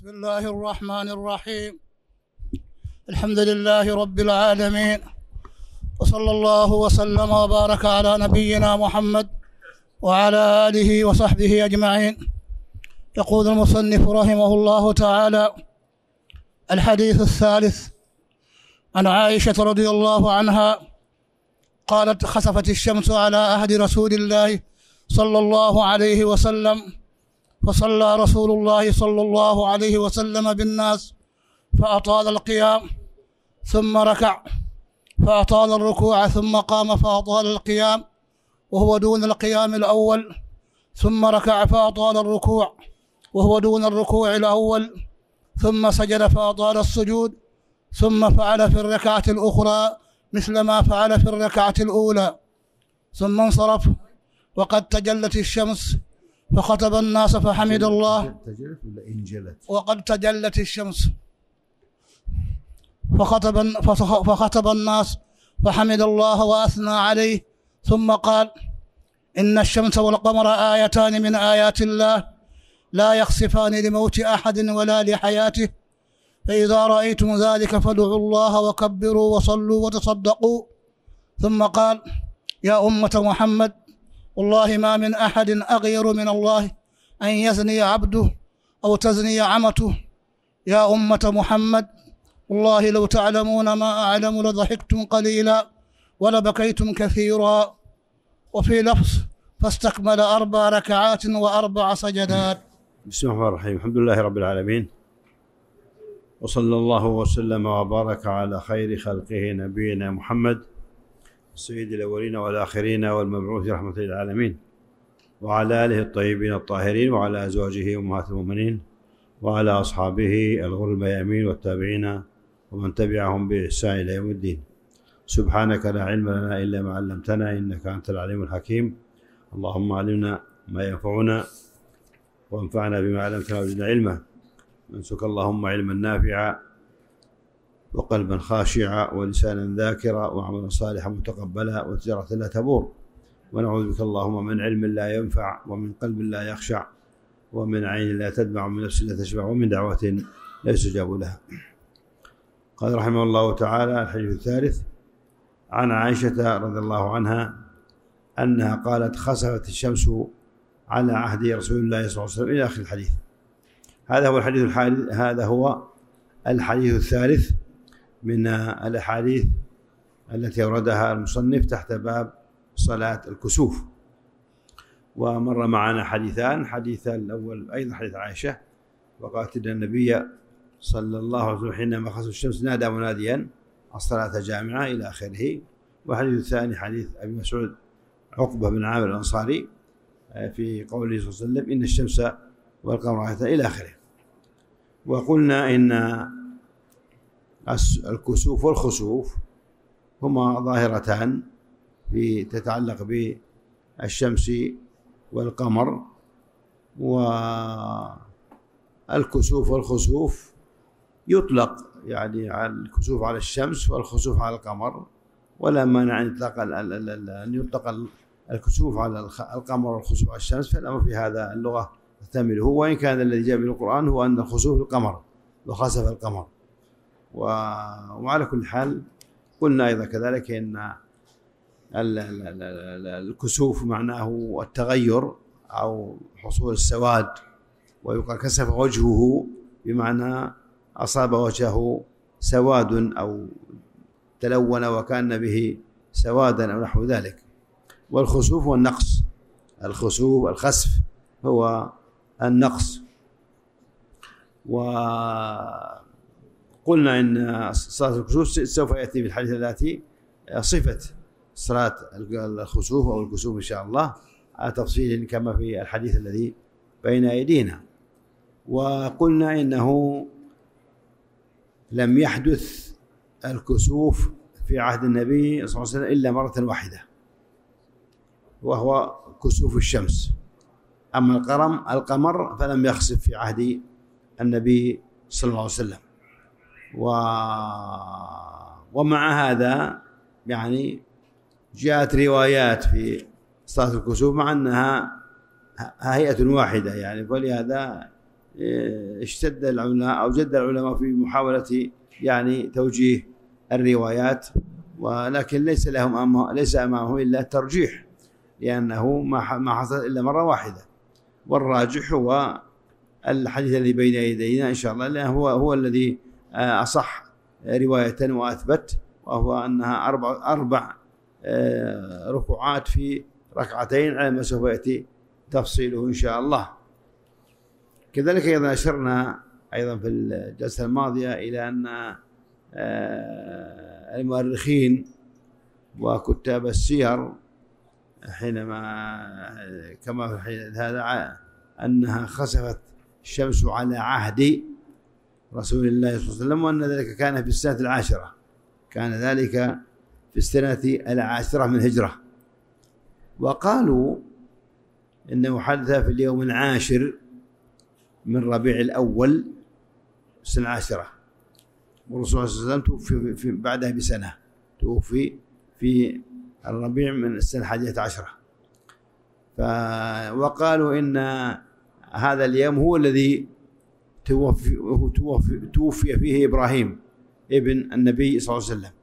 بسم الله الرحمن الرحيم. الحمد لله رب العالمين. وصلى الله وسلم وبارك على نبينا محمد وعلى آله وصحبه أجمعين. يقول المصنف رحمه الله تعالى الحديث الثالث عن عائشة رضي الله عنها قالت خسفت الشمس على عهد رسول الله صلى الله عليه وسلم فصلى رسول الله صلى الله عليه وسلم بالناس فأطال القيام ثم ركع فأطال الركوع ثم قام فأطال القيام وهو دون القيام الأول ثم ركع فأطال الركوع وهو دون الركوع الأول ثم سجد فأطال السجود ثم فعل في الركعة الأخرى مثل ما فعل في الركعة الأولى ثم انصرف وقد تجلت الشمس فخطب الناس فحمد الله. تجلت ولا انجلت؟ وقد تجلت الشمس. فخطب فخطب الناس فحمد الله وأثنى عليه. ثم قال إن الشمس والقمر آيتان من آيات الله. لا يخسفان لموت أحد ولا لحياته. فإذا رأيتم ذلك فادعوا الله وكبروا وصلوا وتصدقوا. ثم قال يا أمة محمد والله ما من أحد أغير من الله أن يزني عبده أو تزني عمته. يا أمة محمد والله لو تعلمون ما أعلم لضحكتم قليلا ولبكيتم كثيرا. وفي لفظ فاستكمل أربع ركعات وأربع سجدات. بسم الله الرحمن الرحيم. الحمد لله رب العالمين. وصلى الله وسلم وبارك على خير خلقه نبينا محمد سيد الأولين والآخرين والمبعوث رحمة للعالمين وعلى آله الطيبين الطاهرين وعلى أزواجه أمهات المؤمنين وعلى أصحابه الغر الميامين والتابعين ومن تبعهم بإحسان إلى يوم الدين. سبحانك لا علم لنا إلا ما علمتنا إنك أنت العليم الحكيم. اللهم علمنا ما ينفعنا وانفعنا بما علمتنا وزدنا علما. نسك اللهم علما نافعا وقلبا خاشعا ولسانا ذاكرا وعملا صالحا متقبلا وتجارة لا تبور. ونعوذ بك اللهم من علم لا ينفع ومن قلب لا يخشع ومن عين لا تدمع ومن نفس لا تشبع ومن دعوة لا يستجاب لها. قال رحمه الله تعالى الحديث الثالث عن عائشة رضي الله عنها أنها قالت خسفت الشمس على عهد رسول الله صلى الله عليه وسلم إلى آخر الحديث. هذا هو الحديث الحادث هذا هو الحديث الثالث من الأحاديث التي أوردها المصنف تحت باب صلاة الكسوف. ومر معنا حديثان حديث الأول أيضا حديث عائشة وقالت إن النبي صلى الله عليه وسلم حينما خسف الشمس نادى مناديا الصلاة جامعة إلى آخره. والحديث الثاني حديث أبي مسعود عقبة بن عامر الأنصاري في قوله صلى الله عليه وسلم إن الشمس والقمر إلى آخره. وقلنا إن الكسوف والخسوف هما ظاهرتان في تتعلق بالشمس والقمر والكسوف والخسوف يطلق يعني على الكسوف على الشمس والخسوف على القمر ولا مانع أن يطلق أن يطلق الكسوف على القمر والخسوف على الشمس فالأمر في هذا اللغة تحتمله وإن كان الذي جاء من القرآن هو أن الخسوف القمر وخسف القمر. وعلى كل حال قلنا أيضا كذلك أن الكسوف معناه التغير أو حصول السواد ويقال كسف وجهه بمعنى أصاب وجهه سواد أو تلون وكأن به سوادا أو نحو ذلك. والخسوف هو النقص. الخسوف الخسف هو النقص. و قلنا إن صلاة الكسوف سوف يأتي في الحديث الاتي صفة صلاة الخسوف أو الكسوف إن شاء الله على تفصيل كما في الحديث الذي بين أيدينا. وقلنا إنه لم يحدث الكسوف في عهد النبي صلى الله عليه وسلم إلا مرة واحدة وهو كسوف الشمس. أما القرم القمر فلم يخسف في عهد النبي صلى الله عليه وسلم. و ومع هذا يعني جاءت روايات في صلاة الكسوف مع أنها هيئة واحدة يعني ولهذا آه، اشتد العلماء أو جد العلماء في محاولة يعني توجيه الروايات ولكن ليس لهم أمام ليس أمامهم إلا الترجيح لأنه ما ما حصل إلا مرة واحدة. والراجح هو الحديث الذي بين يدينا إن شاء الله لأنه هو هو الذي أصح رواية وأثبت وهو أنها أربع أربع آه، ركوعات في ركعتين على ما سوف يأتي تفصيله إن شاء الله. كذلك أيضا أشرنا أيضا في الجلسة الماضية إلى أن آه، المؤرخين وكتاب السير حينما كما في هذا أنها خسفت الشمس على عهد رسول الله صلى الله عليه وسلم وأن ذلك كان في السنة العاشرة. كان ذلك في السنة العاشرة من الهجرة. وقالوا إنه حدث في اليوم العاشر من ربيع الأول السنة العاشرة والرسول صلى الله عليه وسلم توفي في بعدها بسنة توفي في الربيع من السنة الحادية عشرة. وقالوا إن هذا اليوم هو الذي توفي, توفي, توفي فيه إبراهيم ابن النبي صلى الله عليه وسلم.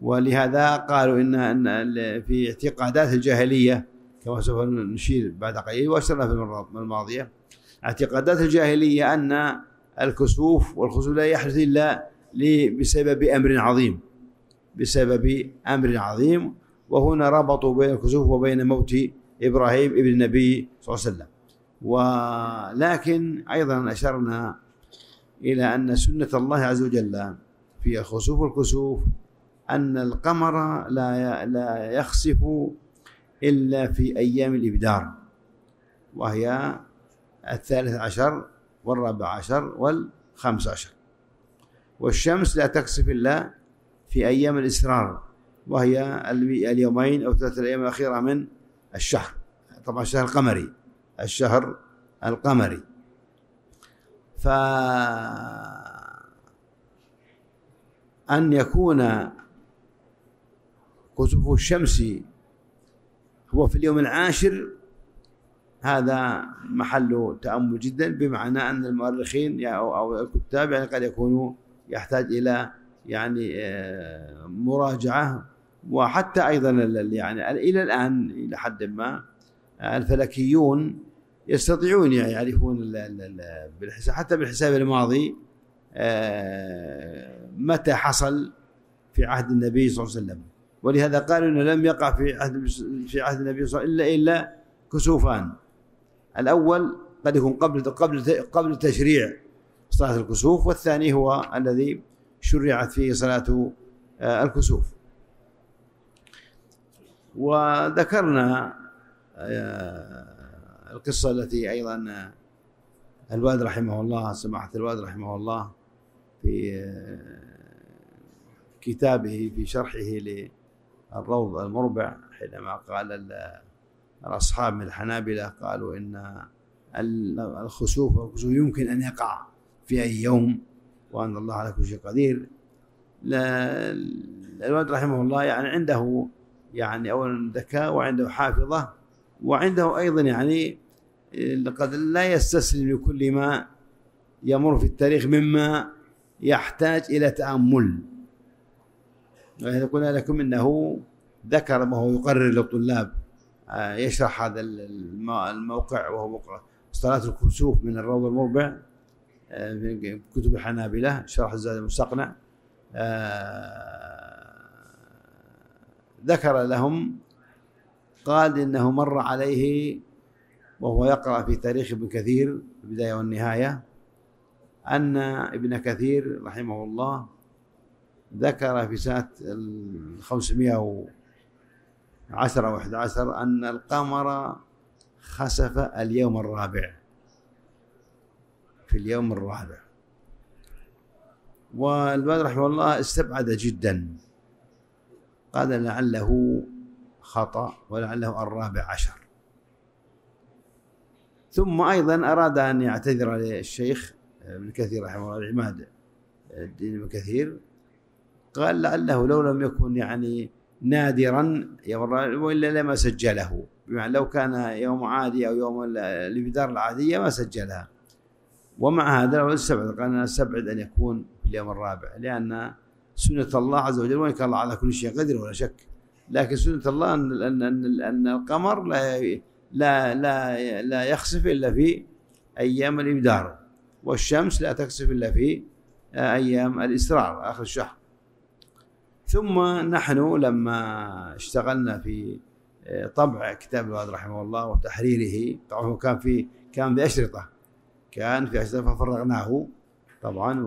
ولهذا قالوا إن, إن في اعتقادات الجاهلية كما سوف نشير بعد قليل وأشرنا في المرة الماضية اعتقادات الجاهلية أن الكسوف والخسوف لا يحدث إلا بسبب أمر عظيم. بسبب أمر عظيم وهنا ربطوا بين الكسوف وبين موت إبراهيم ابن النبي صلى الله عليه وسلم. ولكن أيضا أشرنا إلى أن سنة الله عز وجل في الخسوف والكسوف أن القمر لا لا يخسف إلا في أيام الإبدار وهي الثالث عشر والرابع عشر والخامس عشر. والشمس لا تكسف إلا في أيام الإسرار وهي اليومين أو ثلاثة الأيام الأخيرة من الشهر طبعا الشهر القمري. الشهر القمري. ف أن يكون كسوف الشمس هو في اليوم العاشر هذا محل تأمل جدا بمعنى أن المؤرخين أو الكتاب يعني قد يكونوا يحتاج إلى يعني آه، مراجعة. وحتى أيضا يعني إلى الآن إلى حد ما الفلكيون يستطيعون يعرفون بالحساب حتى بالحساب الماضي آه، متى حصل في عهد النبي صلى الله عليه وسلم. ولهذا قالوا إنه لم يقع في عهد في عهد النبي صلى الله عليه وسلم الا إلا كسوفان. الأول قد يكون قبل قبل قبل تشريع صلاة الكسوف والثاني هو الذي شرعت فيه صلاة آه، الكسوف. وذكرنا آه، القصة التي أيضا الوالد رحمه الله سماحة الوالد رحمه الله في كتابه في شرحه للروض المربع حينما قال الأصحاب من الحنابلة قالوا إن الخسوف يمكن أن يقع في أي يوم وأن الله على كل شيء قدير. الوالد رحمه الله يعني عنده يعني أولا ذكاء وعنده حافظة وعنده أيضا يعني قد لا يستسلم لكل ما يمر في التاريخ مما يحتاج إلى تأمل. قلنا لكم إنه ذكر ما هو يقرر للطلاب آه، يشرح هذا الموقع وهو موقع صلاة الكسوف من الروض المربع آه، في كتب الحنابلة شرح الزاد المستقنع آه، ذكر لهم قال إنه مر عليه وهو يقرأ في تاريخ ابن كثير البداية والنهاية أن ابن كثير رحمه الله ذكر في سنة الخمسمائة وعشرة وأحد عشر أن القمر خسف اليوم الرابع في اليوم الرابع. والبدر رحمه الله استبعد جدا. قال لعله خطأ ولعله الرابع عشر. ثم أيضا أراد أن يعتذر للشيخ ابن كثير رحمه الله العماد الدين ابن كثير. قال لعله لو لم يكن يعني نادرا وإلا لما سجله. بمعنى لو كان يوم عادي أو يوم الإبدار العادية ما سجلها. ومع هذا لو استبعد قال أنا أستبعد أن يكون في اليوم الرابع لأن سنة الله عز وجل وإن كان الله على كل شيء قدر ولا شك. لكن سنة الله أن أن أن, أن القمر لا لا لا لا يخسف إلا في أيام الإبدار والشمس لا تخسف إلا في أيام الإسرار آخر الشهر. ثم نحن لما اشتغلنا في طبع كتاب الواد رحمه الله وتحريره طبعا كان في كان بأشرطة كان في أشرطة ففرغناه طبعا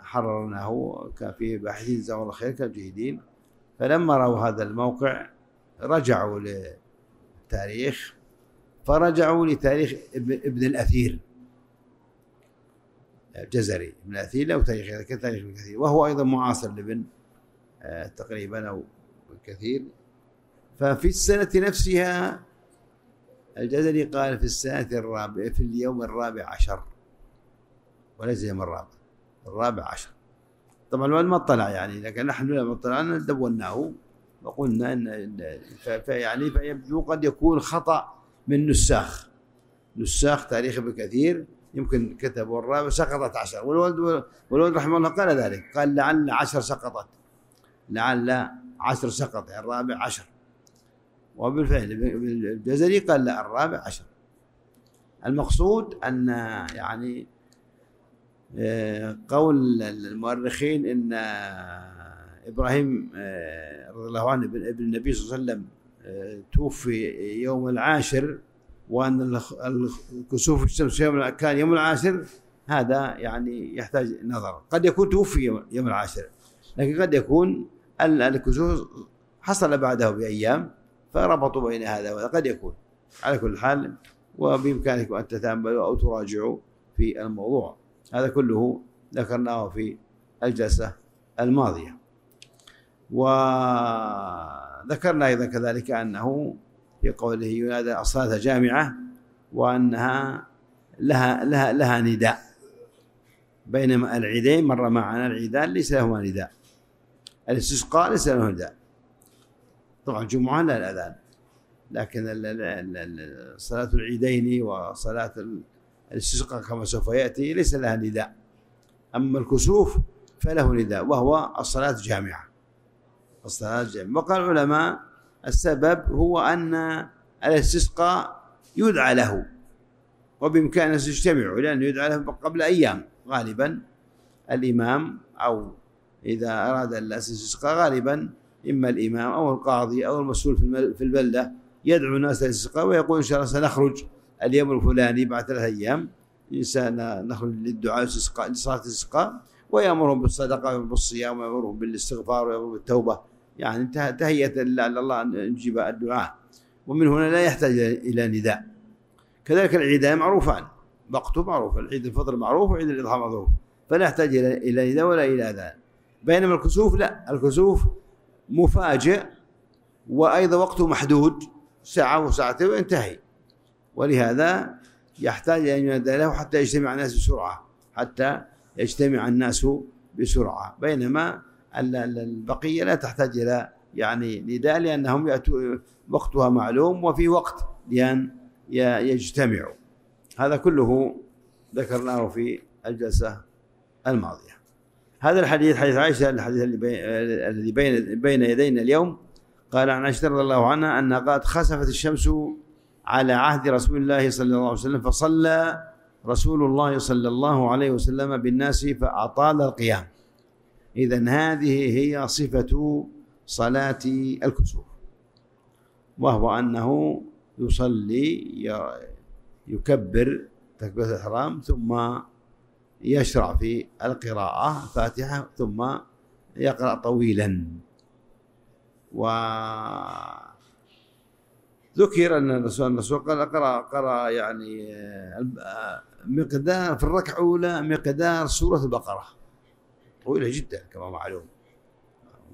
وحررناه كان فيه باحثين جزاهم الله خير كانوا جيدين. فلما رأوا هذا الموقع رجعوا للتاريخ فرجعوا لتاريخ ابن الأثير. الجزري ابن الأثير له تاريخ تاريخ ابن كثير وهو أيضا معاصر لابن آه، تقريبا أو كثير. ففي السنة نفسها الجزري قال في السنة الرابعة في اليوم الرابع عشر. وليس اليوم الرابع الرابع عشر. طبعا الوالد ما اطلع يعني لكن نحن لما اطلعنا دوناه وقلنا ان فيعني فيبدو قد يكون خطأ من نساخ. نساخ تاريخ ابن كثير يمكن كتبوا الرابع سقطت عشر. والولد والولد رحمه الله قال ذلك. قال لعل عشر سقطت. لعل عشر سقط يعني الرابع عشر. وبالفعل الجزري قال لا الرابع عشر. المقصود أن يعني قول المؤرخين إن إبراهيم آه، رضي الله عنه ابن النبي صلى الله عليه وسلم آه، توفي يوم العاشر وأن الكسوف الشمس يوم كان يوم العاشر هذا يعني يحتاج نظر. قد يكون توفي يوم العاشر لكن قد يكون الكسوف حصل بعده بأيام فربطوا بين هذا وهذا قد يكون. على كل حال وبإمكانكم أن تتأملوا أو تراجعوا في الموضوع. هذا كله ذكرناه في الجلسة الماضية. وذكرنا أيضا كذلك أنه في قوله ينادى الصلاة جامعة وأنها لها لها لها نداء. بينما العيدين مر معنا العيدان ليس لهما نداء. الاستسقاء ليس له نداء. طبعا الجمعة لا الأذان لكن صلاة العيدين وصلاة الاستسقاء كما سوف يأتي ليس لها نداء. أما الكسوف فله نداء وهو الصلاة جامعة الصلاة جامعة وقال العلماء السبب هو أن الاستسقاء يدعى له وبإمكان الناس يجتمعوا لأنه يدعى له قبل أيام. غالبا الإمام أو إذا أراد الاستسقاء غالبا إما الإمام أو القاضي أو المسؤول في البلدة يدعو الناس للاستسقاء ويقول إن شاء الله سنخرج. اليوم الفلاني بعد ثلاث أيام إنسان نخرج للدعاء لصلاة الاستسقاء ويأمرهم بالصدقة وبالصيام ويأمرهم بالاستغفار ويأمرهم بالتوبة. يعني لعل الله أن يجيب الدعاء. ومن هنا لا يحتاج إلى نداء. كذلك العيدان معروفان. وقته معروف العيد الفطر معروف وعيد الإضحى معروف. فلا يحتاج إلى نداء ولا إلى أذان. بينما الكسوف لا. الكسوف مفاجئ وأيضا وقته محدود ساعة وساعتين وينتهي ولهذا يحتاج أن ينادى له حتى يجتمع الناس بسرعة حتى يجتمع الناس بسرعة. بينما البقية لا تحتاج إلى يعني نداء لأنهم يأتوا وقتها معلوم وفي وقت لأن يجتمعوا. هذا كله ذكرناه في الجلسة الماضية. هذا الحديث حديث عائشة الحديث الذي بين بين يدينا اليوم قال عن عائشة رضي الله عنها أنها قالت خسفت الشمس على عهد رسول الله صلى الله عليه وسلم فصلى رسول الله صلى الله عليه وسلم بالناس فأطال القيام. إذا هذه هي صفة صلاة الكسوف وهو أنه يصلي يكبر تكبيرة الإحرام ثم يشرع في القراءة فاتحة ثم يقرأ طويلا. و ذكر أن الرسول قال قرا قرا يعني آه، مقدار في الركعة الأولى مقدار سورة البقرة. طويلة جدا كما معلوم.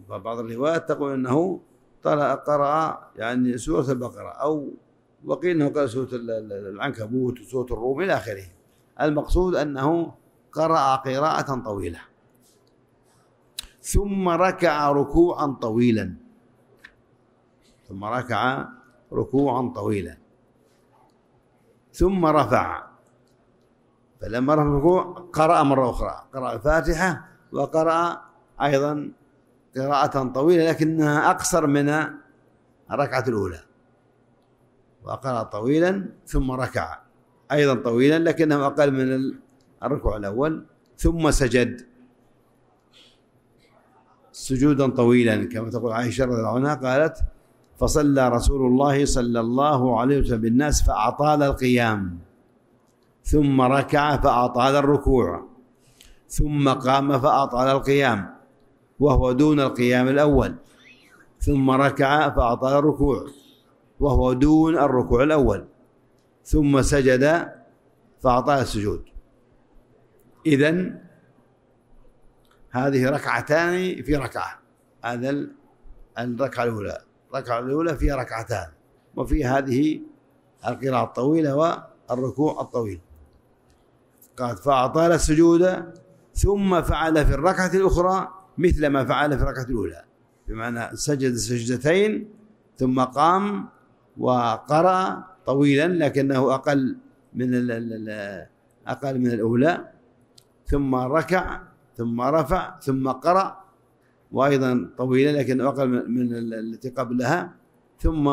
فبعض الروايات تقول إنه قرأ يعني سورة البقرة أو وقيل أنه قرأ سورة العنكبوت وسورة الروم إلى آخره. المقصود أنه قرأ قراءة طويلة. ثم ركع ركوعا طويلا. ثم ركع ركوعا طويلا. ثم رفع. فلما رفع الركوع قرأ مرة أخرى. قرأ الفاتحة وقرأ أيضا قراءة طويلة لكنها أقصر من الركعة الأولى. وقرأ طويلا ثم ركع. أيضا طويلا لكنه أقل من الركوع الأول. ثم سجد. سجودا طويلا كما تقول عائشة رضي الله عنها قالت فصلى رسول الله صلى الله عليه وسلم بالناس فأطال القيام ثم ركع فأطال الركوع ثم قام فأطال القيام وهو دون القيام الأول ثم ركع فأطال الركوع وهو دون الركوع الأول ثم سجد فأطال السجود. إذا هذه ركعتان في ركعة هذا الركعة الأولى. الركعة الأولى فيها ركعتان وفي هذه القراءة الطويلة والركوع الطويل. قال فأطال السجود ثم فعل في الركعة الأخرى مثل ما فعل في الركعة الأولى. بمعنى سجد سجدتين ثم قام وقرأ طويلا لكنه أقل من أقل من الأولى. ثم ركع ثم رفع ثم قرأ وأيضا طويلا لكن أقل من التي قبلها. ثم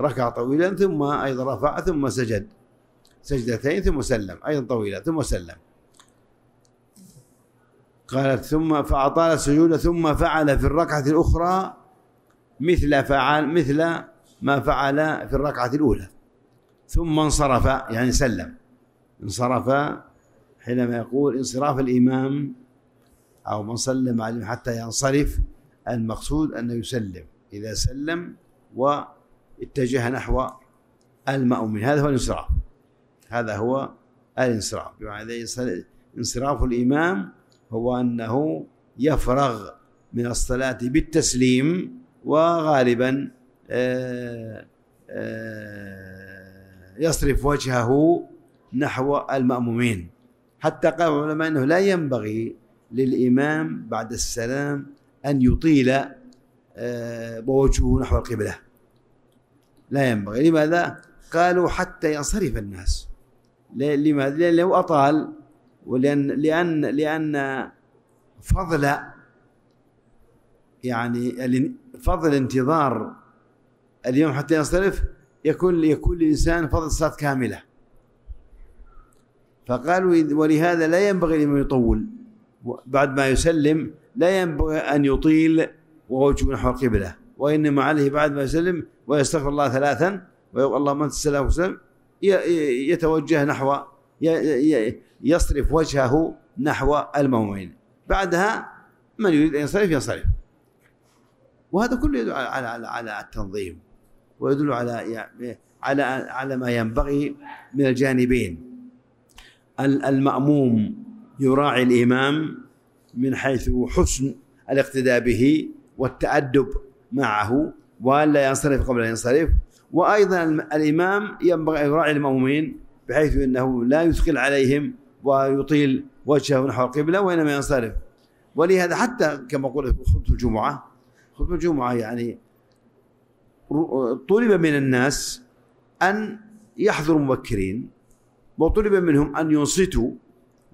ركع طويلا ثم أيضا رفع ثم سجد. سجدتين ثم سلم. أيضا طويلة ثم سلم. قالت ثم فأطال السجود ثم فعل في الركعة الأخرى مثل فعل مثل ما فعل في الركعة الأولى. ثم انصرف يعني سلم. انصرف حينما يقول انصراف الإمام أو من سلم عليه حتى ينصرف المقصود أنه يسلم. إذا سلم واتجه نحو المأمومين هذا هو الانصراف. هذا هو الانصراف. بمعنى انصراف الإمام هو أنه يفرغ من الصلاة بالتسليم وغالبا آه، آه، يصرف وجهه نحو المأمومين. حتى قال العلماء أنه لا ينبغي للإمام بعد السلام أن يطيل آه، ووجهه نحو القبلة. لا ينبغي. لماذا؟ قالوا حتى ينصرف الناس. لماذا؟ لأنه أطال ولأن لأن لأن فضل يعني فضل انتظار اليوم حتى ينصرف يكون يكون للإنسان فضل صلاة كاملة. فقالوا ولهذا لا ينبغي لمن يطول. بعد ما يسلم لا ينبغي أن يطيل ووجهه نحو القبلة وإنما عليه بعد ما يسلم ويستغفر الله ثلاثا ويقول اللهم أنت السلام وسلم يتوجه نحو يصرف وجهه نحو المؤمنين بعدها من يريد أن ينصرف ينصرف. وهذا كله يدل على على على التنظيم ويدل على على على ما ينبغي من الجانبين. المأموم يراعي الإمام من حيث حسن الاقتداء به والتأدب معه وألا ينصرف قبل أن ينصرف. وأيضا الإمام ينبغي أن يراعي المأمومين بحيث أنه لا يثقل عليهم ويطيل وجهه نحو القبلة وإنما ينصرف. ولهذا حتى كما قلت خطبة الجمعة خطبة الجمعة يعني طلب من الناس أن يحضروا مبكرين وطلب منهم أن ينصتوا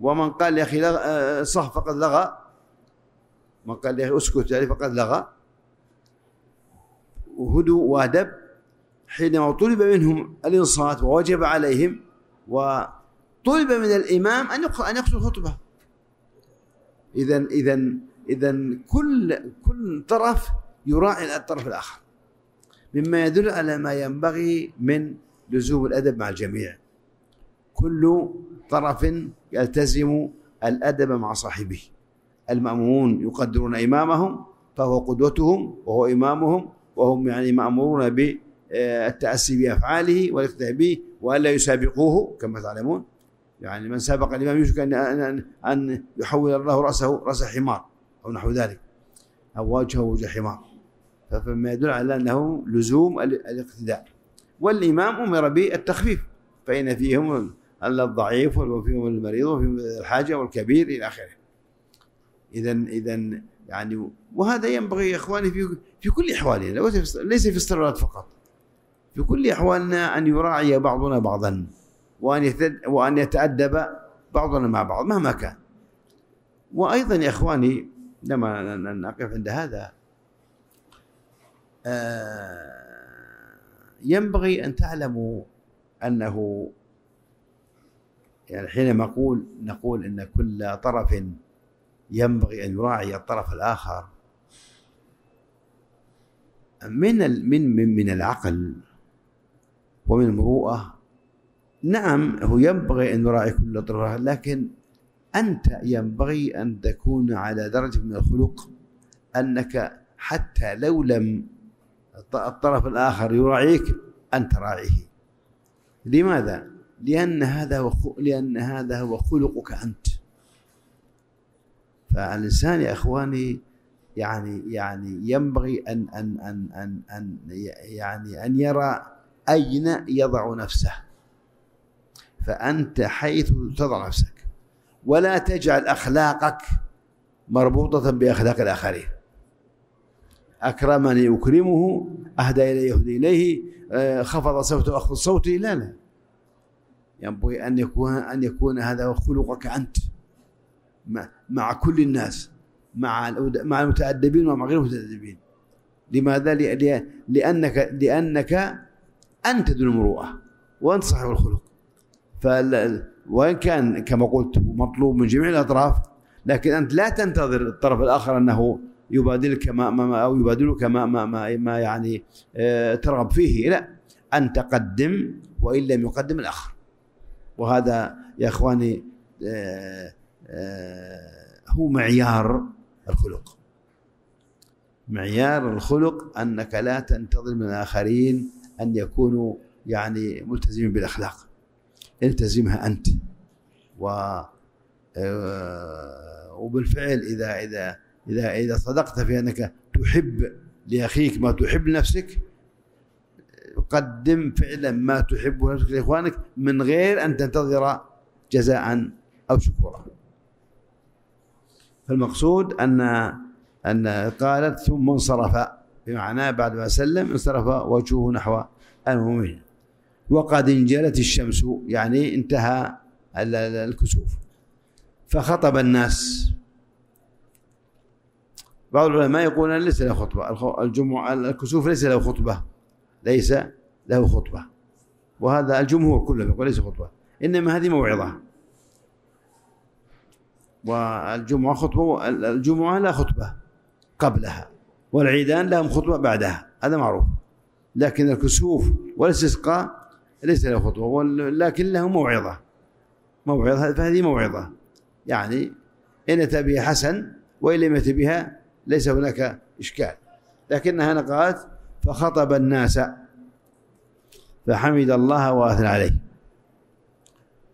ومن قال يا أخي آه، صح فقد لغى. من قال يا أخي أسكت يعني فقد لغى. وهدوا وأدب. حينما طلب منهم الإنصات ووجب عليهم وطلب من الإمام أن أن يقصد الخطبة إذا إذا إذا كل كل طرف يراعي الطرف الآخر. مما يدل على ما ينبغي من لزوم الأدب مع الجميع. كل طرف يلتزم الأدب مع صاحبه. المأمومون يقدرون إمامهم فهو قدوتهم وهو إمامهم وهم يعني مأمورون بالتأسي بأفعاله والاقتداء به وألا يسابقوه كما تعلمون. يعني من سابق الإمام يشك أن أن أن يحول الله رأسه رأس حمار أو نحو ذلك. أو وجهه وجه حمار. فما يدل على أنه لزوم الاقتداء. والإمام أمر بالتخفيف فإن فيهم الضعيف وفيهم المريض وفيهم الحاجة والكبير إلى آخره. إذا إذا يعني وهذا ينبغي يا إخواني في في كل أحوالنا ليس في الصلوات فقط. في كل أحوالنا أن يراعي بعضنا بعضا وأن وأن يتأدب بعضنا مع بعض مهما كان. وأيضا يا إخواني لما نقف عند هذا آه، ينبغي أن تعلموا أنه يعني حينما نقول نقول أن كل طرف ينبغي أن يراعي الطرف الآخر من من من, من العقل ومن المروءة نعم هو ينبغي أن يراعي كل طرف لكن أنت ينبغي أن تكون على درجة من الخلق أنك حتى لو لم الطرف الآخر يراعيك أن تراعيه لماذا؟ لأن هذا هو لأن هذا هو خلقك أنت. فالإنسان يا إخواني يعني يعني ينبغي أن أن أن أن, أن يعني أن يرى أين يضع نفسه. فأنت حيث تضع نفسك. ولا تجعل أخلاقك مربوطة بأخلاق الآخرين. أكرمني أكرمه أهدى إليه يهدي إليه آه، خفض صوته أخفض صوتي لا لا. ينبغي أن يكون أن يكون هذا خلقك أنت. مع, كل الناس مع مع المتأدبين ومع غير المتأدبين. لماذا؟ لأنك لأنك أنت ذو المروءة وأنت صاحب الخلق. وإن كان كما قلت مطلوب من جميع الأطراف لكن أنت لا تنتظر الطرف الآخر أنه يبادلك ما, ما أو يبادلك ما ما ما, ما يعني آه، ترغب فيه. لا أن تقدم وإن لم يقدم الآخر. وهذا يا إخواني آه، آه، هو معيار الخلق. معيار الخلق أنك لا تنتظر من الآخرين أن يكونوا يعني ملتزمين بالأخلاق. التزمها أنت. و آه، وبالفعل إذا إذا إذا إذا صدقت في أنك تحب لأخيك ما تحب لنفسك قدم فعلا ما تحبه لنفسك لإخوانك من غير أن تنتظر جزاء أو شكورا. فالمقصود أن أن قالت ثم انصرف بمعنى بعد ما سلم انصرف وجهه نحو المؤمنين. وقد انجلت الشمس يعني انتهى الكسوف. فخطب الناس. بعض العلماء يقولون ليس له خطبة الجمعة الكسوف ليس له خطبة. ليس له خطبة. وهذا الجمهور كله يقول ليس خطبة إنما هذه موعظة. والجمعة خطبة الجمعة لا خطبة قبلها والعيدان لهم خطبة بعدها هذا معروف. لكن الكسوف والاستسقاء ليس له خطبة لكن له موعظة. موعظة فهذه موعظة. يعني إن أتى بها حسن وإن لم يأتي بها ليس هناك إشكال. لكنها هنا قالت فخطب الناس فحمد الله وأثنى عليه.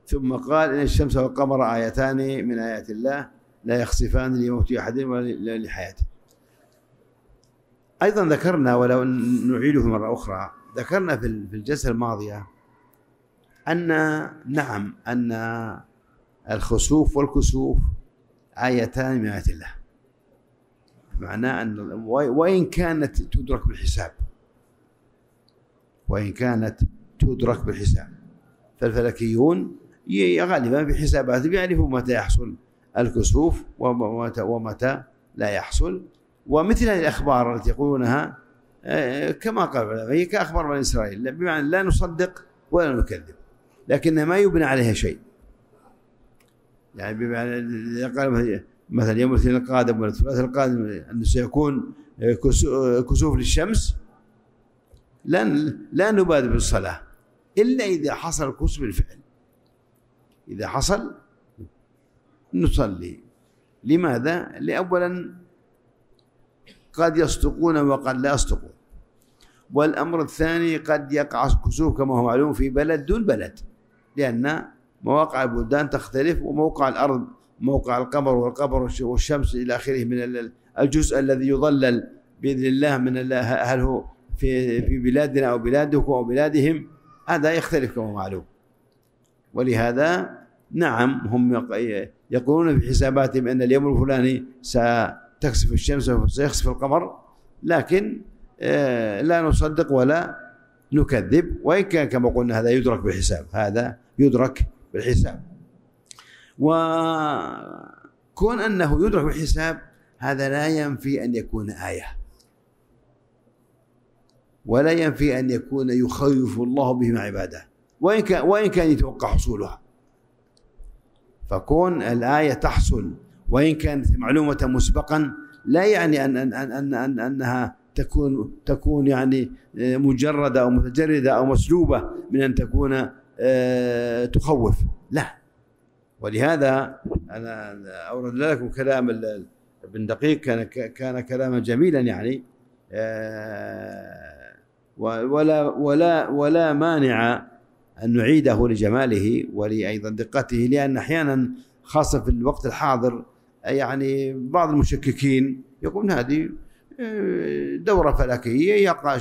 ثم قال إن الشمس والقمر آيتان من آيات الله لا يخسفان لموت أحد ولا لحياته. أيضا ذكرنا ولو نعيده مرة أخرى ذكرنا في الجلسة الماضية أن نعم أن الخسوف والكسوف آيتان من آيات الله. معناه أن وإن كانت تدرك بالحساب. وإن كانت تدرك بالحساب. فالفلكيون غالبا بحساباتهم يعرفون متى يحصل الكسوف ومتى, ومتى لا يحصل. ومثل هذه الأخبار التي يقولونها آه، كما قال هي كأخبار بني إسرائيل. بمعنى لا نصدق ولا نكذب لكن ما يبنى عليها شيء. يعني بمعنى قال مثلا يوم الاثنين القادم ولا الثلاثاء القادم انه سيكون كسوف للشمس لن لا نبادر بالصلاة إلا إذا حصل الكسوف بالفعل إذا حصل نصلي. لماذا؟ لأولا قد يصدقون وقد لا يصدقون. والأمر الثاني قد يقع الكسوف كما هو معلوم في بلد دون بلد لأن مواقع البلدان تختلف وموقع الأرض موقع القمر والقمر والشمس إلى آخره من الجزء الذي يظلل بإذن الله من هل هو في في بلادنا أو بلادكم أو بلادهم. هذا يختلف كما معلوم. ولهذا نعم هم يقولون في حساباتهم أن اليوم الفلاني ستكسف الشمس وسيخسف القمر لكن آه، لا نصدق ولا نكذب وإن كان كما قلنا هذا يدرك بالحساب. هذا يدرك بالحساب. وكون أنه يدرك بالحساب هذا لا ينفي أن يكون آية. ولا ينفي أن يكون يخوف الله بهم عباده. وإن كان وإن كان يتوقع حصولها. فكون الآية تحصل وإن كانت معلومة مسبقا لا يعني أن أن أن أن أنها تكون تكون يعني آه، مجردة أو متجردة أو مسلوبة من أن تكون آه، تخوف. لا. ولهذا أنا أورد لكم كلام ابن دقيق كان كان كلاما جميلا يعني. آه، ولا ولا ولا مانع أن نعيده لجماله ولأيضا دقته لأن أحيانا خاصة في الوقت الحاضر يعني بعض المشككين يقولون هذه دورة فلكية يقع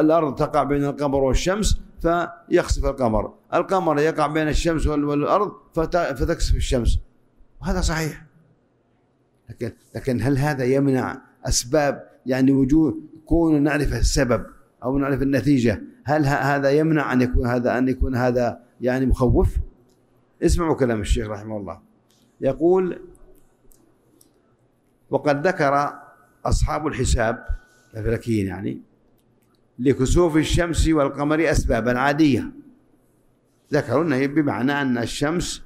الأرض تقع بين القمر والشمس فيخسف القمر. القمر يقع بين الشمس والأرض فتكسف الشمس. وهذا صحيح. لكن لكن هل هذا يمنع أسباب يعني وجود كون نعرف السبب أو نعرف النتيجة؟ هل هذا يمنع أن يكون هذا أن يكون هذا يعني مخوف؟ اسمعوا كلام الشيخ رحمه الله. يقول وقد ذكر أصحاب الحساب الفلكيين يعني لكسوف الشمس والقمر أسبابا عادية. ذكروا أنه بمعنى أن الشمس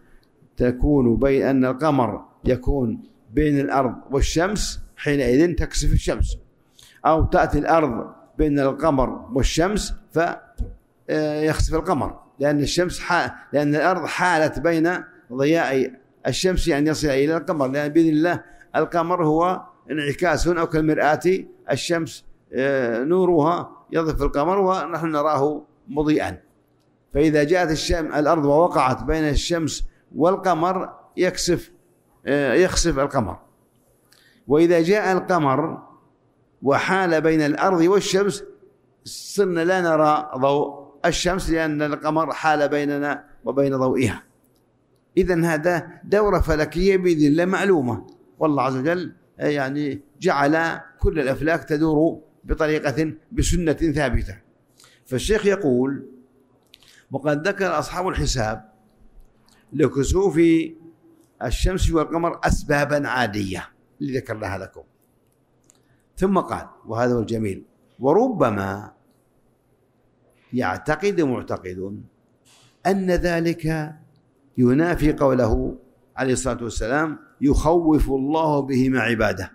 تكون بين أن القمر يكون بين الأرض والشمس حينئذ تكسف الشمس. أو تأتي الأرض بين القمر والشمس فيخسف القمر. لأن الشمس لأن الأرض حالت بين ضياء الشمس يعني يصل إلى القمر. لأن بإذن الله القمر هو انعكاس أو كالمرآة الشمس آه، نورها يضف القمر ونحن نراه مضيئا. فإذا جاءت الشمس الأرض ووقعت بين الشمس والقمر يكسف آه، يخسف القمر. وإذا جاء القمر وحال بين الأرض والشمس صرنا لا نرى ضوء الشمس لأن القمر حال بيننا وبين ضوئها. إذا هذا دورة فلكية بإذن الله معلومة. والله عز وجل يعني جعل كل الأفلاك تدور بطريقة بسنة ثابتة. فالشيخ يقول وقد ذكر أصحاب الحساب لكسوف الشمس والقمر أسبابا عادية. اللي ذكرناها لكم ثم قال وهذا هو الجميل وربما يعتقد معتقد أن ذلك ينافي قوله عليه الصلاة والسلام يخوف الله بهم عباده.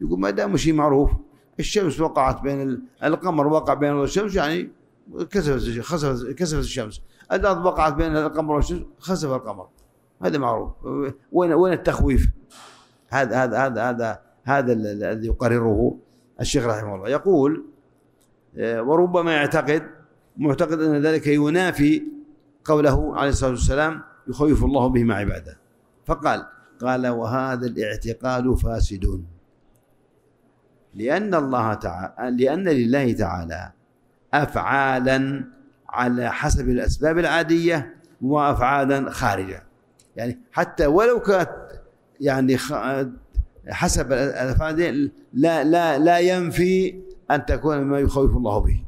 يقول ما دام شيء معروف الشمس وقعت بين القمر وقع بين الشمس يعني كسفت خسفت كسفت الشمس. الأرض وقعت بين القمر والشمس خسف القمر. هذا معروف. وين وين التخويف؟ هذا هذا هذا هذا هذا الذي يقرره الشيخ رحمه الله. يقول آه، وربما يعتقد معتقد أن ذلك ينافي قوله عليه الصلاة والسلام يخوف الله بهما عباده. فقال قال وهذا الاعتقاد فاسد. لأن الله تعالى لأن لله تعالى أفعالا على حسب الأسباب العادية وأفعالا خارجة. يعني حتى ولو كانت يعني حسب الأفعال لا لا لا ينفي أن تكون مما يخوف الله به.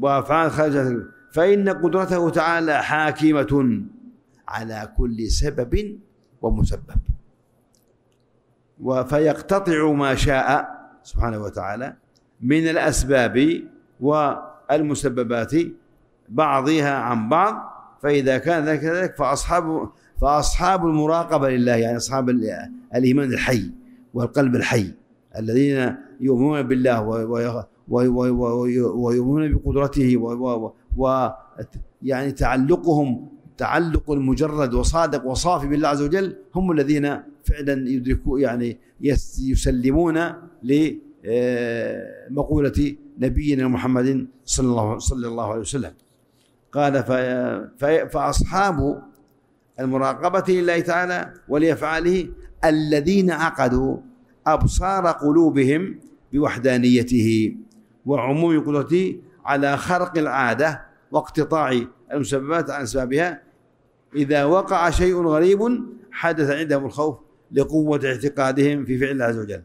وأفعال خارجة. فإن قدرته تعالى حاكمة. على كل سبب ومسبب. فيقتطع ما شاء سبحانه وتعالى من الأسباب والمسببات بعضها عن بعض فإذا كان ذلك كذلك فأصحاب فأصحاب المراقبة لله يعني أصحاب الإيمان الحي والقلب الحي الذين يؤمنون بالله ويؤمنون بقدرته و يعني تعلقهم تعلق المجرد وصادق وصافي بالله عز وجل هم الذين فعلا يدركوا يعني يسلمون لمقولة نبينا محمد صلى الله صلى الله عليه وسلم. قال فأصحاب المراقبة لله تعالى ولأفعاله الذين عقدوا أبصار قلوبهم بوحدانيته وعموم قدرته على خرق العادة واقتطاع المسببات عن أسبابها إذا وقع شيء غريب حدث عندهم الخوف لقوة اعتقادهم في فعل الله عز وجل.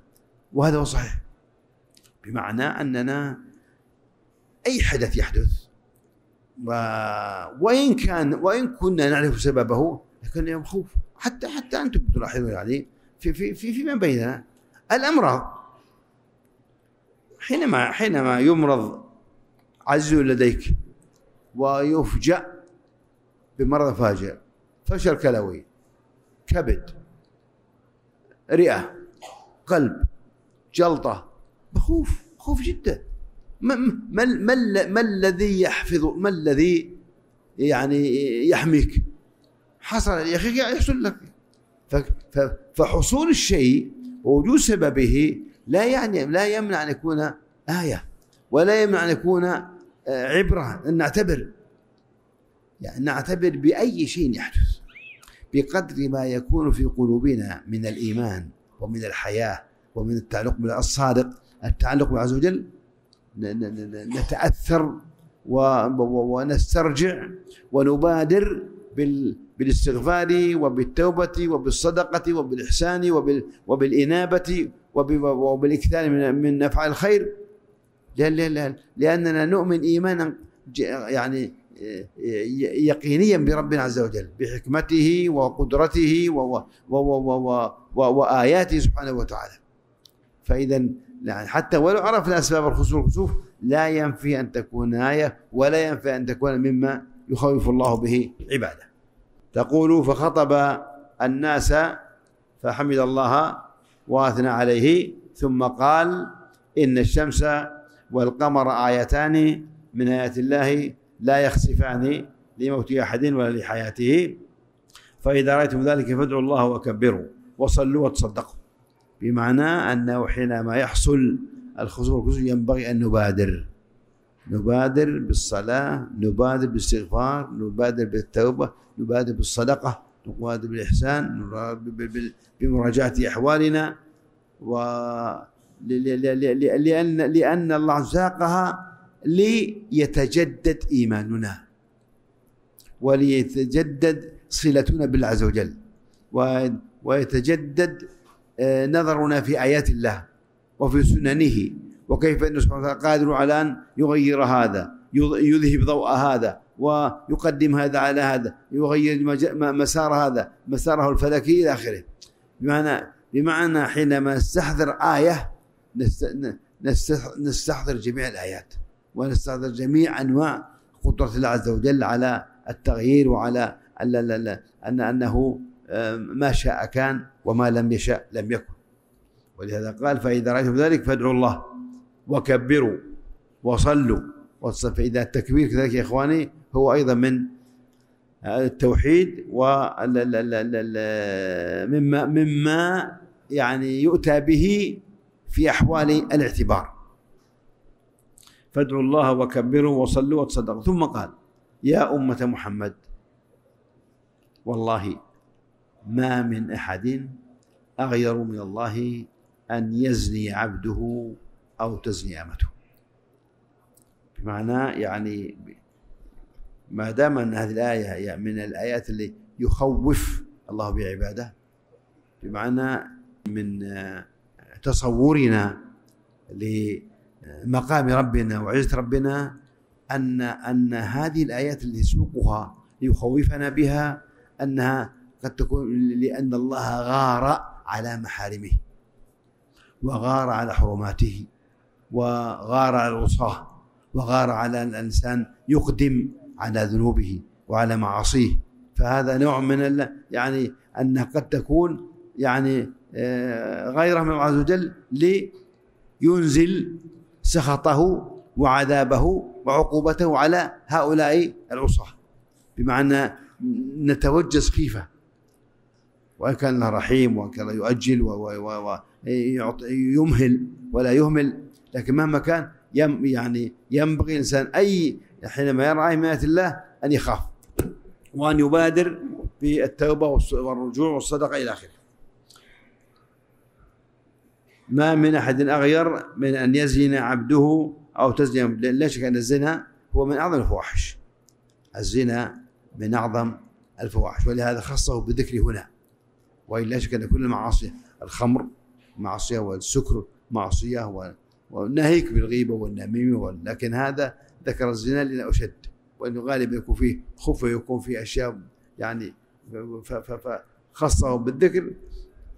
وهذا هو صحيح. بمعنى أننا أي حدث يحدث و... وإن كان وإن كنا نعرف سببه لكن يوم خوف. حتى حتى أنتم تلاحظون يعني في في في فيما بيننا الأمراض حينما حينما يمرض عزيز لديك ويفجأ بمرض فاجئ. فشل كلوي كبد رئة قلب جلطة بخوف خوف جدا. ما ما ما, الذي يحفظ ما الذي يعني يحميك؟ حصل يا أخي يحصل لك. فحصول الشيء ووجود سببه لا يعني لا يمنع أن يكون آية ولا يمنع أن يكون عبرة. ان نعتبر يعني نعتبر بأي شيء يحدث بقدر ما يكون في قلوبنا من الإيمان ومن الحياة ومن التعلق بالصادق التعلق بالله عز وجل نتأثر ونسترجع ونبادر بالاستغفار وبالتوبة وبالصدقة وبالإحسان وبالإنابة وبالإكثار من من أفعال الخير. لأننا نؤمن إيمانا يعني يقينيا بربنا عز وجل بحكمته وقدرته وآياته سبحانه وتعالى. فإذا يعني حتى ولو عرفنا أسباب الخسوف والكسوف لا ينفي أن تكون آية ولا ينفي أن تكون مما يخوف الله به عباده. تقول فخطب الناس فحمد الله وأثنى عليه ثم قال إن الشمس والقمر آيتان من آيات الله لا يخسفان لموت أحد ولا لحياته. فإذا رأيتم ذلك فادعوا الله وكبروا وصلوا وتصدقوا. بمعنى أنه حينما يحصل والكسوف ينبغي أن نبادر. نبادر بالصلاة نبادر بالاستغفار نبادر بالتوبة نبادر بالصدقة نبادر بالإحسان بمراجعة أحوالنا و لأن لأن الله ساقها ليتجدد إيماننا وليتجدد صلتنا بالله عز وجل ويتجدد آه، نظرنا في آيات الله وفي سننه وكيف أنه سبحانه وتعالى قادر على أن يغير هذا يذهب ضوء هذا ويقدم هذا على هذا يغير مسار هذا مساره الفلكي إلى آخره. بمعنى بمعنى حينما نستحضر آية نستحضر جميع الآيات ونستحضر جميع أنواع قدرة الله عز وجل على التغيير وعلى أن أنه ما شاء كان وما لم يشاء لم يكن. ولهذا قال فإذا رأيتم ذلك فادعوا الله وكبروا وصلوا فإذا التكبير كذلك يا إخواني هو أيضا من التوحيد و مما مما يعني يؤتى به في أحوال الاعتبار. فادعوا الله وكبروا وصلوا وتصدقوا. ثم قال يا أمة محمد والله ما من أحد أغير من الله أن يزني عبده أو تزني أمته. بمعنى يعني ما دام أن هذه الآية من الآيات اللي يخوف الله بعباده بمعنى من تصورنا لمقام ربنا وعزة ربنا أن أن هذه الآيات اللي يسوقها ليخوفنا بها أنها قد تكون لأن الله غار على محارمه وغار على حرماته وغار على العصاة وغار على الإنسان يقدم على ذنوبه وعلى معاصيه. فهذا نوع من يعني أنها قد تكون يعني غيره من الله عز وجل لينزل سخطه وعذابه وعقوبته على هؤلاء العصاة. بمعنى نتوجس خيفة وإن كان الله رحيم وإن كان يؤجل ويمهل ولا يهمل لكن مهما كان يعني ينبغي الإنسان أي حينما يرى آيات الله أن يخاف وأن يبادر بالتوبة والرجوع والصدقة إلى آخره. ما من أحد أغير من أن يزين عبده أو تزني لا شك أن الزنا هو من أعظم الفواحش. الزنا من أعظم الفواحش ولهذا خصه بالذكر هنا. وإلا شك أن كل المعاصي الخمر معصية والسكر معصية وناهيك بالغيبة والنميمة لكن هذا ذكر الزنا لأنه أشد. وانه غالبا يكون فيه خفه يكون فيه أشياء يعني فخصه بالذكر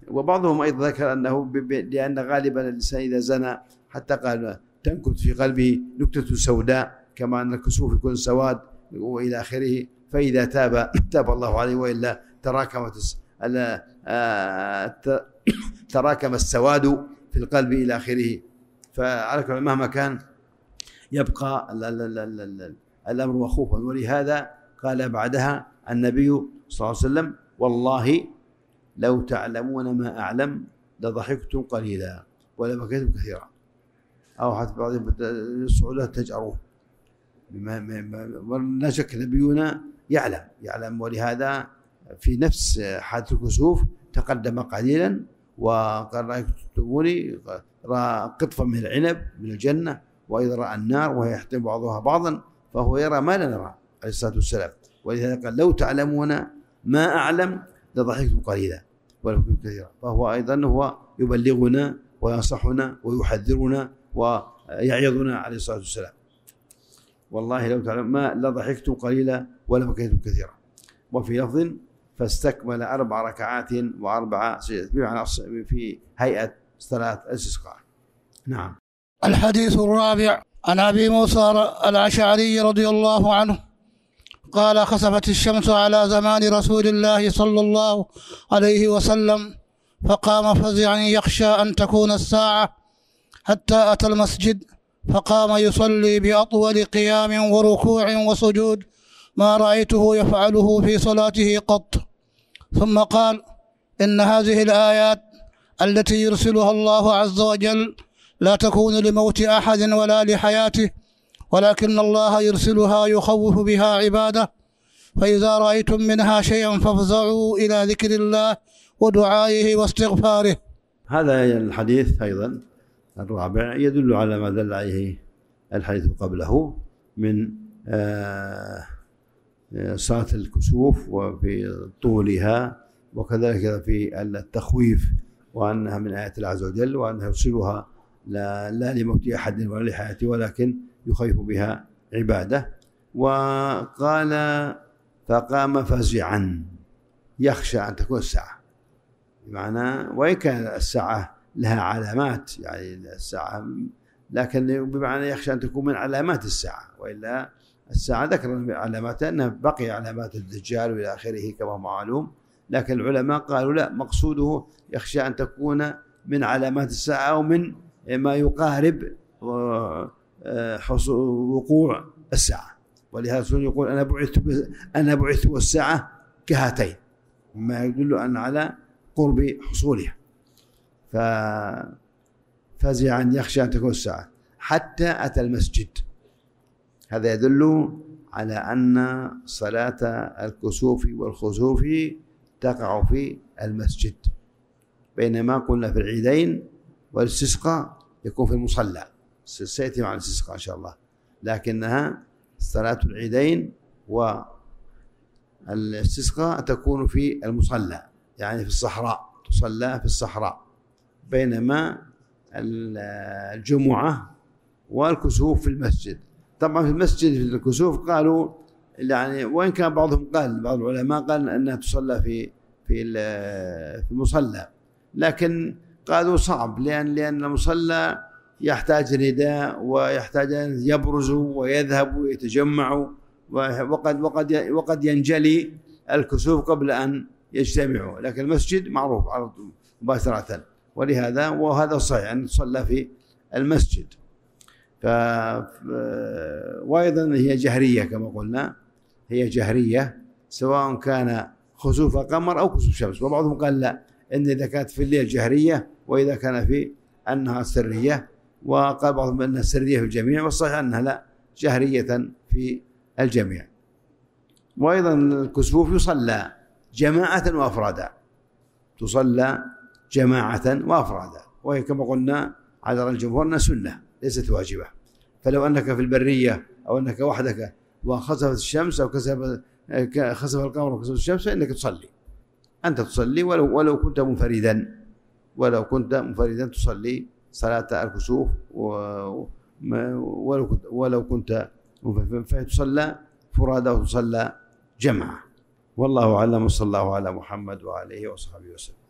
وبعضهم أيضا ذكر أنه لأن غالبا الإنسان إذا زنى حتى قال تنكت في قلبه نكتة سوداء كما أن الكسوف يكون سواد وإلى آخره. فإذا تاب تاب الله عليه وإلا تراكمت تراكم السواد في القلب إلى آخره. فعلى كل مهما كان يبقى الأمر مخوفا. ولهذا قال بعدها النبي صلى الله عليه وسلم والله لو تعلمون ما أعلم لضحكتم قليلا ولبكيتم كثيرا. أو حتى بعض الصعودات تجأرون لا شك نبينا يعلم يعلم ولهذا في نفس حالة الكسوف تقدم قليلا وقال رأيتموني رأى قطفا من العنب من الجنة وإذا رأى النار وهي يحتم بعضها بعضا فهو يرى ما لا نرى عليه الصلاة والسلام. ولهذا قال لو تعلمون ما أعلم لضحكتم قليلا ولكم كثيرا فهو أيضا هو يبلغنا وينصحنا ويحذرنا ويعظنا عليه الصلاة والسلام. والله لو تعلم ما لضحكتم قليلا ولبكيتم كثيرا. وفي لفظ فاستكمل أربع ركعات وأربع بمعنى في هيئة صلاة الاستسقاء. نعم. الحديث الرابع عن أبي موسى الأشعري رضي الله عنه قال خسفت الشمس على زمان رسول الله صلى الله عليه وسلم فقام فزعا يخشى أن تكون الساعة حتى أتى المسجد فقام يصلي بأطول قيام وركوع وسجود ما رأيته يفعله في صلاته قط. ثم قال إن هذه الآيات التي يرسلها الله عز وجل لا تكون لموت أحد ولا لحياته ولكن الله يرسلها يخوف بها عباده. فإذا رأيتم منها شيئا فافزعوا إلى ذكر الله ودعائه واستغفاره. هذا الحديث أيضا الرابع يدل على ما دل عليه الحديث قبله من آه صلاة الكسوف وفي طولها وكذلك في التخويف وأنها من آيات الله عز وجل وأنه يرسلها لا, لا لموت أحد ولا لحياته ولكن يخيف بها عباده. وقال فقام فزعا يخشى أن تكون الساعة. بمعنى وإن كان الساعة لها علامات يعني الساعة لكن بمعنى يخشى أن تكون من علامات الساعة. وإلا الساعة ذكر علاماتها أنها بقي علامات الدجال وإلى آخره كما معلوم. لكن العلماء قالوا لا مقصوده يخشى أن تكون من علامات الساعة أو من ما يقارب آه، وقوع الساعة. ولهذا يقول أنا بعثت أنا بعثت والساعة كهاتين. ما يدل أن على قرب حصولها. ف فزعا يخشى أن تكون الساعة. حتى أتى المسجد. هذا يدل على أن صلاة الكسوف والخسوف تقع في المسجد. بينما قلنا في العيدين والاستسقاء يكون في المصلى. سيأتي مع الاستسقاء إن شاء الله. لكنها صلاة العيدين والاستسقاء تكون في المصلى يعني في الصحراء تصلى في الصحراء بينما الجمعة والكسوف في المسجد. طبعا في المسجد في الكسوف قالوا يعني وين كان بعضهم قال بعض العلماء قال أنها تصلى في في في المصلى لكن قالوا صعب لأن لأن المصلى يحتاج نداء ويحتاج أن يبرزوا ويذهبوا ويتجمعوا وقد وقد وقد ينجلي الكسوف قبل أن يجتمعوا. لكن المسجد معروف مباشرة. ولهذا وهذا صحيح أن تصلى في المسجد. ف وأيضا هي جهرية كما قلنا. هي جهرية سواء كان خسوف قمر أو كسوف شمس وبعضهم قال لا إن إذا كانت في الليل جهرية وإذا كان في أنها سرية. وقال بعضهم انها سريه في الجميع والصحيح أنها لا جهرية في الجميع. وأيضا الكسوف يصلى جماعة وأفرادا. تصلى جماعة وأفرادا. وهي كما قلنا على الجمهور أنها سنة ليست واجبة. فلو أنك في البرية أو أنك وحدك وخسفت الشمس أو خسف القمر وخسفت الشمس فإنك تصلي. أنت تصلي ولو ولو كنت منفردا. ولو كنت منفردا تصلي صلاة الكسوف ولو كنت كنت فتصلى فرادى وتصلى جمعة والله أعلم وصلى الله على محمد وآله وصحبه وسلم.